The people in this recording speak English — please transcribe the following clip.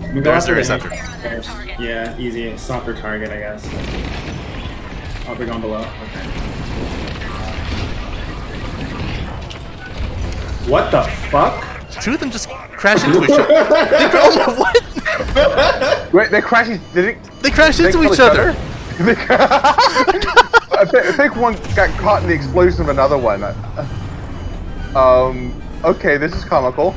We go There's the interceptor. Yeah, easy. Softer target, I guess. Oh, they're going below. Okay. What the fuck? Two of them just crashed into each other. They, oh what? Wait, they crashed. Did it? They crash into they each other. other. I, I think one got caught in the explosion of another one. Um. Okay, this is comical.